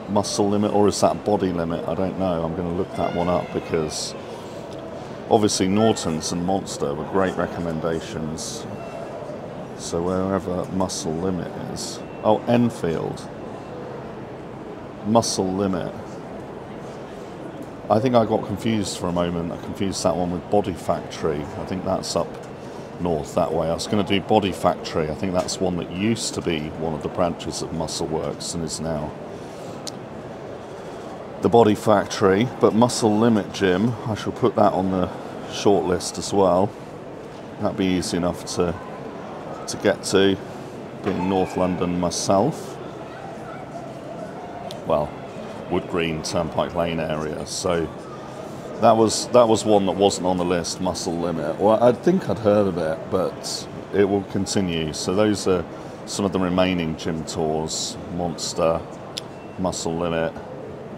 muscle limit or is that body limit? I don't know. I'm going to look that one up because obviously Norton's and Monster were great recommendations. So wherever muscle limit is, oh Enfield, muscle limit. I think I got confused for a moment. I confused that one with Body Factory. I think that's up north that way. I was going to do Body Factory. I think that's one that used to be one of the branches of Muscle Works and is now the Body Factory. But Muscle Limit Gym, I shall put that on the short list as well. That'd be easy enough to to get to, being North London myself. Well, Wood Green, Turnpike Lane area. So that was that was one that wasn't on the list. Muscle Limit. Well, I think I'd heard of it, but it will continue. So those are some of the remaining gym tours: Monster, Muscle Limit,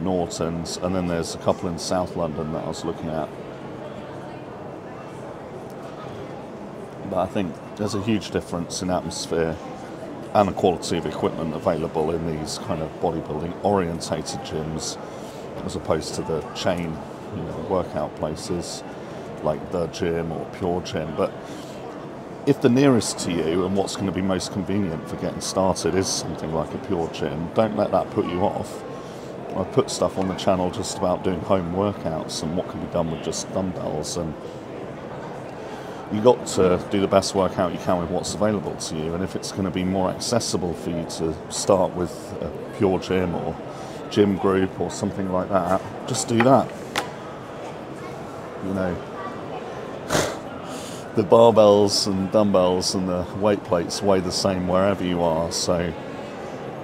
Norton's, and then there's a couple in South London that I was looking at. But I think there's a huge difference in atmosphere and the quality of equipment available in these kind of bodybuilding orientated gyms as opposed to the chain you know, workout places like the gym or pure gym but if the nearest to you and what's going to be most convenient for getting started is something like a pure gym don't let that put you off i put stuff on the channel just about doing home workouts and what can be done with just dumbbells and you've got to do the best workout you can with what's available to you. And if it's going to be more accessible for you to start with a pure gym or gym group or something like that, just do that. You know, the barbells and dumbbells and the weight plates weigh the same wherever you are. So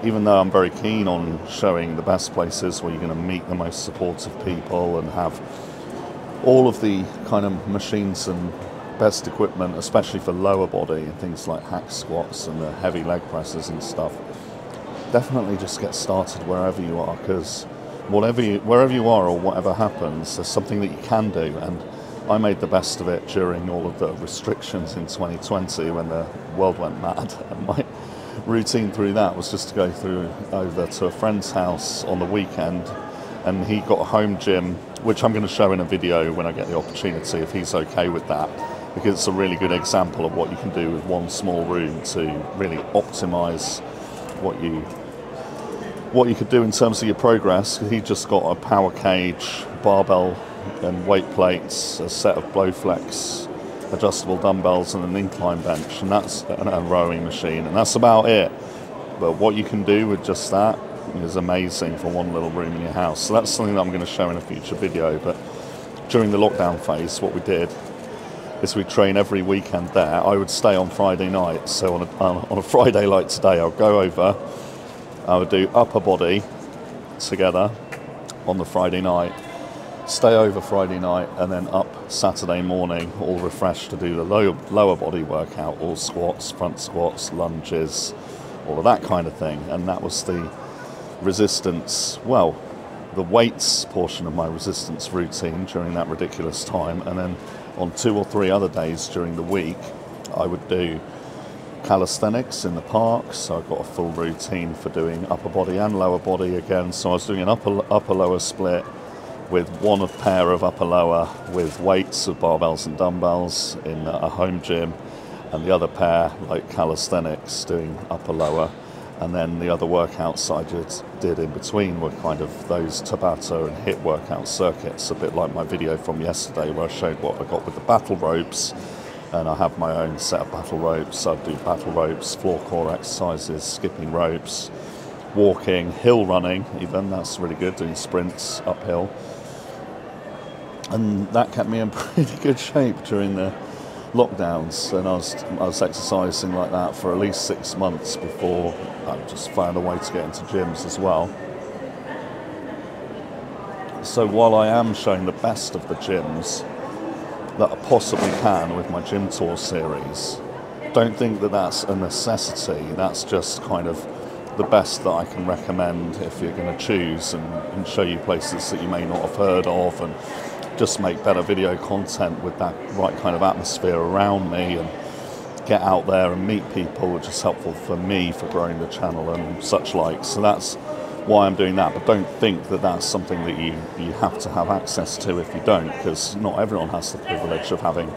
even though I'm very keen on showing the best places where you're going to meet the most supportive people and have all of the kind of machines and best equipment, especially for lower body and things like hack squats and the heavy leg presses and stuff. Definitely just get started wherever you are because whatever you, wherever you are or whatever happens, there's something that you can do. And I made the best of it during all of the restrictions in 2020 when the world went mad. And my routine through that was just to go through over to a friend's house on the weekend and he got a home gym, which I'm going to show in a video when I get the opportunity if he's okay with that because it's a really good example of what you can do with one small room to really optimize what you what you could do in terms of your progress. He just got a power cage, barbell and weight plates, a set of Bowflex adjustable dumbbells and an incline bench and that's a rowing machine and that's about it. But what you can do with just that is amazing for one little room in your house. So that's something that I'm going to show in a future video. But during the lockdown phase, what we did is we train every weekend there. I would stay on Friday night. So on a, on a Friday like today, I'll go over, I would do upper body together on the Friday night, stay over Friday night, and then up Saturday morning, all refreshed to do the lower, lower body workout, all squats, front squats, lunges, all of that kind of thing. And that was the resistance, well, the weights portion of my resistance routine during that ridiculous time. And then on two or three other days during the week, I would do calisthenics in the park. So I've got a full routine for doing upper body and lower body again. So I was doing an upper upper lower split with one pair of upper lower with weights of barbells and dumbbells in a home gym, and the other pair like calisthenics doing upper lower and then the other workouts I did, did in between were kind of those Tabata and HIIT workout circuits, a bit like my video from yesterday where I showed what I got with the battle ropes. And I have my own set of battle ropes. I do battle ropes, floor core exercises, skipping ropes, walking, hill running, even. That's really good, doing sprints uphill. And that kept me in pretty good shape during the lockdowns, and I was, I was exercising like that for at least six months before I just found a way to get into gyms as well. So while I am showing the best of the gyms that I possibly can with my gym tour series, don't think that that's a necessity. That's just kind of the best that I can recommend if you're going to choose and, and show you places that you may not have heard of and just make better video content with that right kind of atmosphere around me and get out there and meet people, which is helpful for me for growing the channel and such like. So that's why I'm doing that. But don't think that that's something that you, you have to have access to if you don't, because not everyone has the privilege of having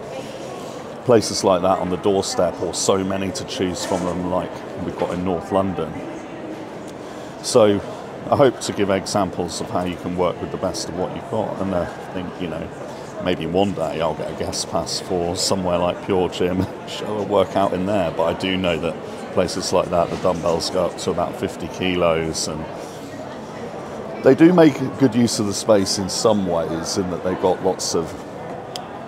places like that on the doorstep or so many to choose from them like we've got in North London. So I hope to give examples of how you can work with the best of what you've got. And I think, you know, maybe one day I'll get a guest pass for somewhere like Pure Gym, show a workout in there. But I do know that places like that, the dumbbells go up to about 50 kilos, and they do make good use of the space in some ways, in that they've got lots of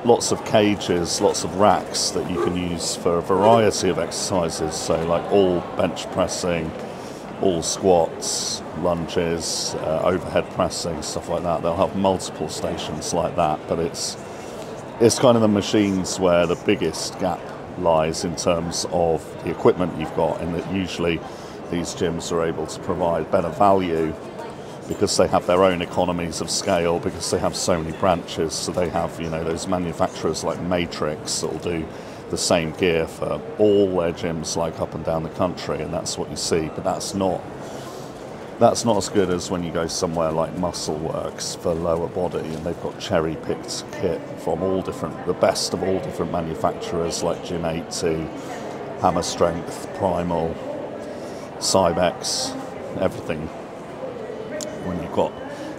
lots of cages, lots of racks that you can use for a variety of exercises. So, like all bench pressing, all squats, lunges, uh, overhead pressing, stuff like that. They'll have multiple stations like that, but it's it's kind of the machines where the biggest gap lies in terms of the equipment you've got, and that usually these gyms are able to provide better value because they have their own economies of scale because they have so many branches. So they have, you know, those manufacturers like Matrix that'll do the same gear for all their gyms like up and down the country, and that's what you see. But that's not that's not as good as when you go somewhere like Muscle Works for lower body, and they've got cherry picked kit from all different, the best of all different manufacturers like Gym 80, Hammer Strength, Primal, Cybex, everything when you've got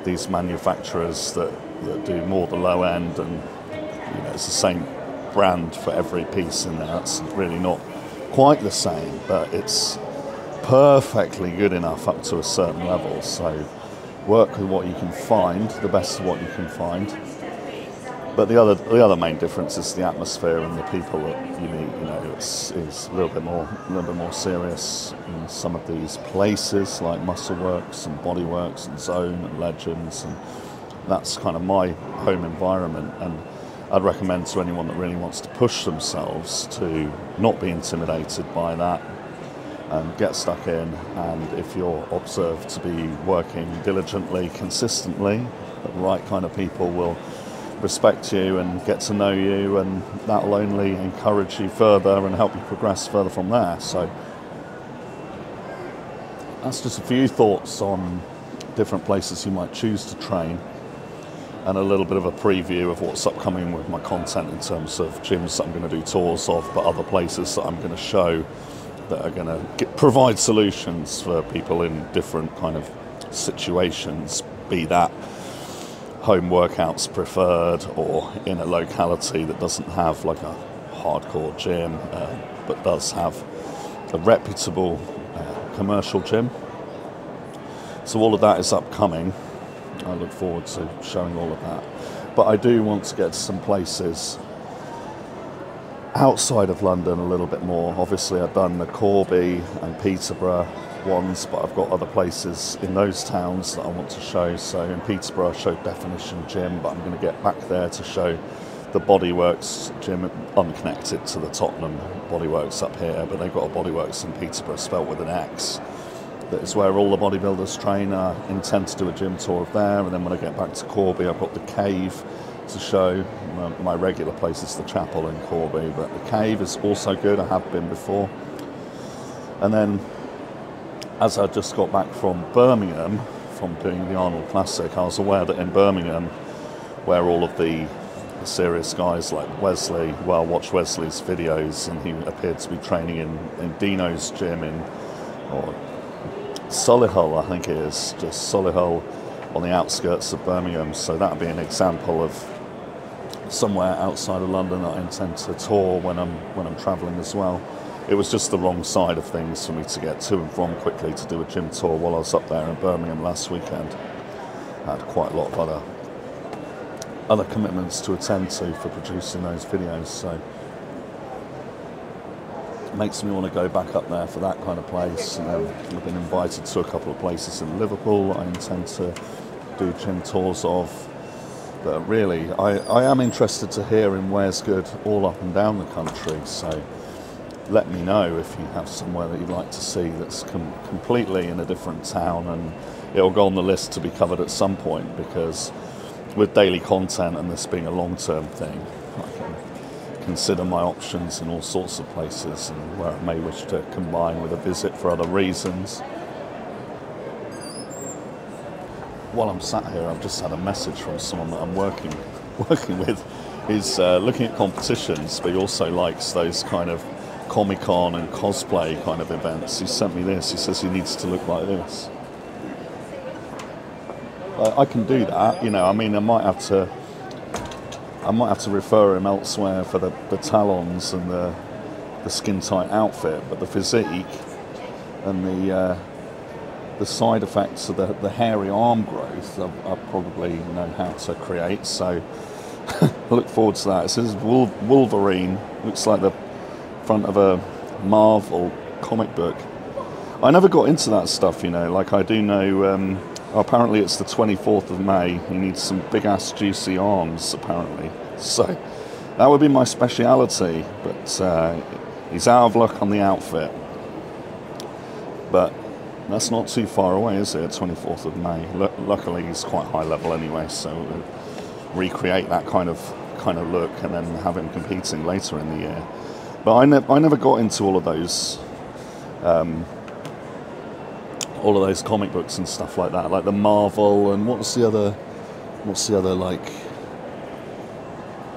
these manufacturers that, that do more the low end and you know it's the same brand for every piece in there. It's really not quite the same, but it's perfectly good enough up to a certain level. So work with what you can find, the best of what you can find. But the other the other main difference is the atmosphere and the people that you meet. You know, it's, it's a little bit more a little bit more serious in some of these places like Muscleworks and Bodyworks and Zone and Legends, and that's kind of my home environment. And I'd recommend to anyone that really wants to push themselves to not be intimidated by that and get stuck in. And if you're observed to be working diligently, consistently, the right kind of people will respect you and get to know you, and that will only encourage you further and help you progress further from there. So that's just a few thoughts on different places you might choose to train and a little bit of a preview of what's upcoming with my content in terms of gyms that I'm going to do tours of, but other places that I'm going to show that are going to get, provide solutions for people in different kind of situations, be that home workouts preferred or in a locality that doesn't have like a hardcore gym uh, but does have a reputable uh, commercial gym. So all of that is upcoming. I look forward to showing all of that. But I do want to get to some places outside of London a little bit more. Obviously, I've done the Corby and Peterborough ones, but I've got other places in those towns that I want to show. So in Peterborough, I showed Definition Gym, but I'm going to get back there to show the Bodyworks gym, unconnected to the Tottenham Bodyworks up here, but they've got a Bodyworks in Peterborough spelt with an X. That is where all the bodybuilders train. I intend to do a gym tour of there, and then when I get back to Corby, I've got the Cave to show. My, my regular place is the Chapel in Corby, but the Cave is also good. I have been before. And then as I just got back from Birmingham from doing the Arnold Classic, I was aware that in Birmingham, where all of the, serious guys like Wesley, well, watch Wesley's videos, and he appeared to be training in, in Dino's gym in or Solihull, I think it is, just Solihull on the outskirts of Birmingham. So that would be an example of somewhere outside of London that I intend to tour when I'm when I'm travelling as well it was just the wrong side of things for me to get to and from quickly to do a gym tour while I was up there in Birmingham last weekend. I had quite a lot of other other commitments to attend to for producing those videos, so it makes me want to go back up there for that kind of place. Um, I've been invited to a couple of places in Liverpool I intend to do gym tours of. But really, I, I am interested to hear in where's good all up and down the country. So let me know if you have somewhere that you'd like to see that's com- completely in a different town and it'll go on the list to be covered at some point because with daily content and this being a long term thing, I can consider my options in all sorts of places and where I may wish to combine with a visit for other reasons. While I'm sat here, I've just had a message from someone that I'm working working with. He's uh, looking at competitions, but he also likes those kind of Comic Con and cosplay kind of events. He sent me this. He says he needs to look like this. I, I can do that, you know. I mean, I might have to I might have to refer him elsewhere for the, the talons and the, the skin tight outfit, but the physique and the uh, the side effects of the, the hairy arm growth, I, I probably know how to create. So look forward to that. It says Wolverine, looks like the front of a Marvel comic book. I never got into that stuff, you know. Like I do know. Um, apparently, it's the 24th of May. He needs some big ass juicy arms, apparently. So that would be my speciality. But uh, he's out of luck on the outfit. But that's not too far away, is it? 24th of May. L- luckily, he's quite high level anyway, so we'll recreate that kind of kind of look and then have him competing later in the year. But I, ne- I never got into all of those. Um, all of those comic books and stuff like that, like the Marvel and what's the other, what's the other like,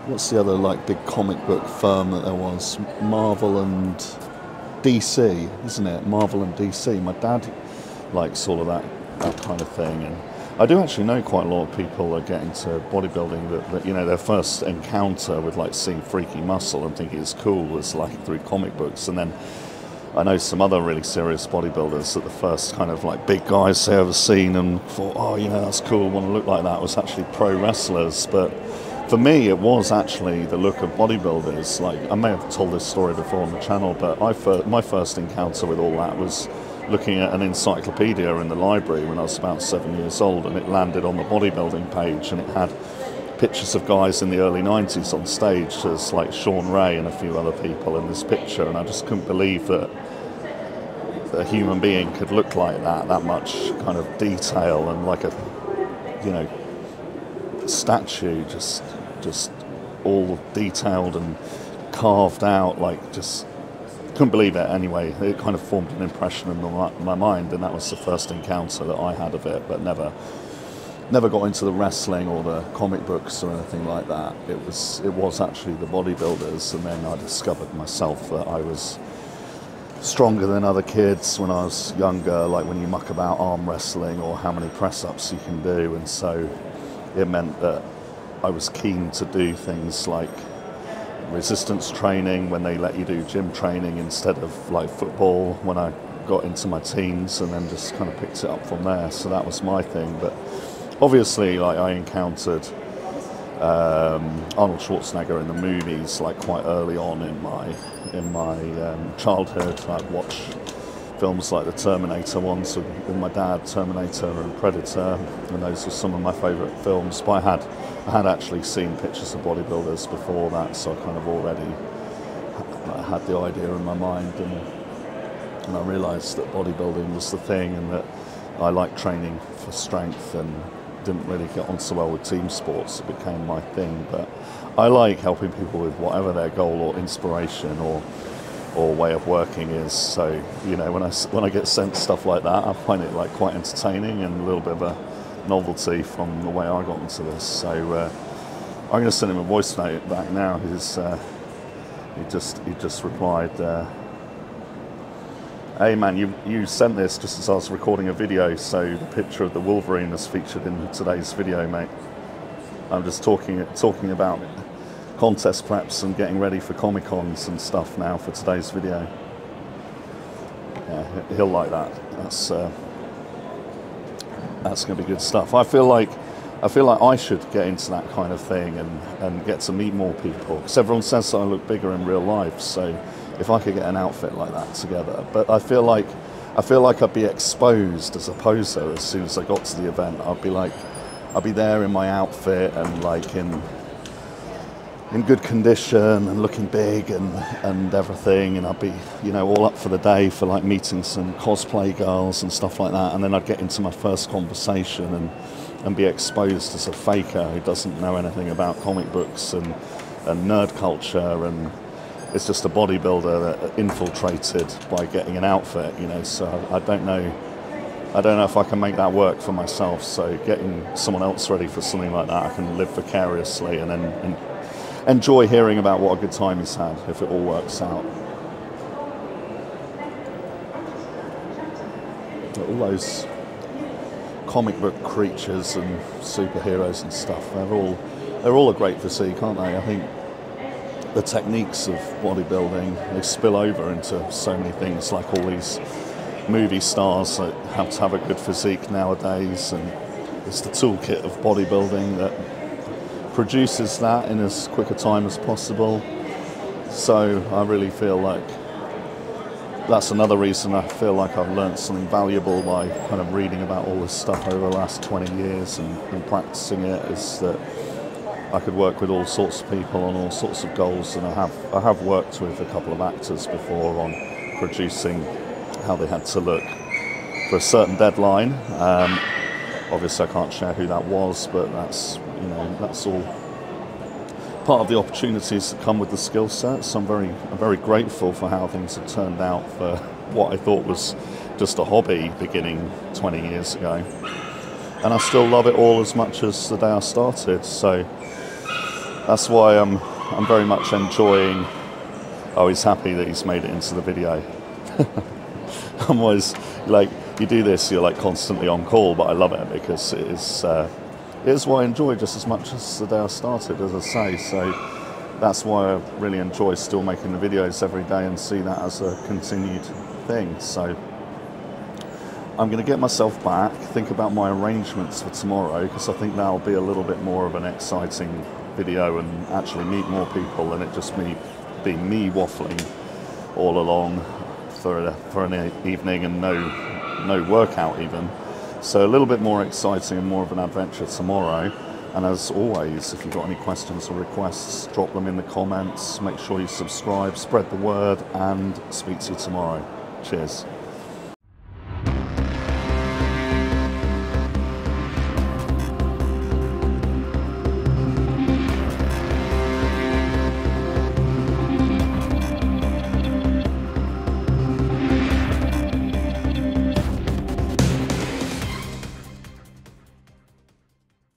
what's the other like big comic book firm that there was? Marvel and DC, isn't it? Marvel and DC. My dad likes all of that that kind of thing, and I do actually know quite a lot of people that get into bodybuilding that, that you know their first encounter with like seeing freaky muscle and thinking it's cool was like through comic books, and then I know some other really serious bodybuilders that the first kind of like big guys they ever seen and thought, oh, you know, that's cool, I want to look like that was actually pro wrestlers, but for me, it was actually the look of bodybuilders. Like I may have told this story before on the channel, but I fir- my first encounter with all that was looking at an encyclopedia in the library when I was about seven years old, and it landed on the bodybuilding page, and it had pictures of guys in the early 90s on stage. As like Shawn Ray and a few other people in this picture, and I just couldn't believe that a human being could look like that, that much kind of detail and like a, you know, statue just just all detailed and carved out, like just couldn't believe it anyway. It kind of formed an impression in my, mind, and that was the first encounter that I had of it, but never never got into the wrestling or the comic books or anything like that. It was it was actually the bodybuilders, and then I discovered myself that I was stronger than other kids when I was younger, like when you muck about arm wrestling or how many press ups you can do, and so it meant that I was keen to do things like resistance training when they let you do gym training instead of like football when I got into my teens and then just kind of picked it up from there. So that was my thing. But obviously, like I encountered um, Arnold Schwarzenegger in the movies like quite early on in my in my um, childhood. I'd watch films like the Terminator ones with my dad, Terminator and Predator, and those were some of my favourite films. But I had, I had actually seen pictures of bodybuilders before that, so I kind of already had the idea in my mind, and, and I realised that bodybuilding was the thing, and that I liked training for strength, and didn't really get on so well with team sports. It became my thing, but I like helping people with whatever their goal or inspiration or or way of working is. So you know, when I when I get sent stuff like that, I find it like quite entertaining and a little bit of a novelty from the way I got into this. So uh, I'm going to send him a voice note back now. He's uh, he just he just replied. Uh, Hey man, you, you sent this just as I was recording a video, so the picture of the Wolverine is featured in today's video, mate. I'm just talking talking about contest preps and getting ready for Comic Cons and stuff now for today's video. Yeah, he'll like that. That's uh, that's going to be good stuff. I feel like I feel like I should get into that kind of thing and, and get to meet more people because everyone says that I look bigger in real life. So if I could get an outfit like that together, but I feel like I feel like I'd be exposed as a poser as soon as I got to the event. I'd be like I'd be there in my outfit and like in in good condition and looking big and, and everything. And I'd be you know all up for the day for like meeting some cosplay girls and stuff like that. And then I'd get into my first conversation and and be exposed as a faker who doesn't know anything about comic books and, and nerd culture. And it's just a bodybuilder that infiltrated by getting an outfit you know. So I, don't know I don't know if I can make that work for myself. So getting someone else ready for something like that I can live vicariously and then and enjoy hearing about what a good time he's had if it all works out. All those comic book creatures and superheroes and stuff, they're all they're all a great physique, aren't they? I think the techniques of bodybuilding they spill over into so many things, like all these movie stars that have to have a good physique nowadays, and it's the toolkit of bodybuilding that produces that in as quick a time as possible. So I really feel like that's another reason I feel like I've learned something valuable by kind of reading about all this stuff over the last 20 years and, and practicing it is that I could work with all sorts of people on all sorts of goals and I have I have worked with a couple of actors before on producing how they had to look for a certain deadline. Um, obviously I can't share who that was but that's you know that's all part of the opportunities that come with the skill set. So I'm very, I'm very grateful for how things have turned out for what I thought was just a hobby beginning 20 years ago. And I still love it all as much as the day I started. So that's why I'm, I'm very much enjoying. Oh, he's happy that he's made it into the video. I'm always like, you do this, you're like constantly on call, but I love it because it is. Uh, it is what I enjoy just as much as the day I started, as I say. So that's why I really enjoy still making the videos every day and see that as a continued thing. So I'm going to get myself back, think about my arrangements for tomorrow, because I think that'll be a little bit more of an exciting video and actually meet more people than it just me being me waffling all along for, a, for an evening and no, no workout even. So a little bit more exciting and more of an adventure tomorrow. And as always, if you've got any questions or requests, drop them in the comments. Make sure you subscribe, spread the word, and speak to you tomorrow. Cheers.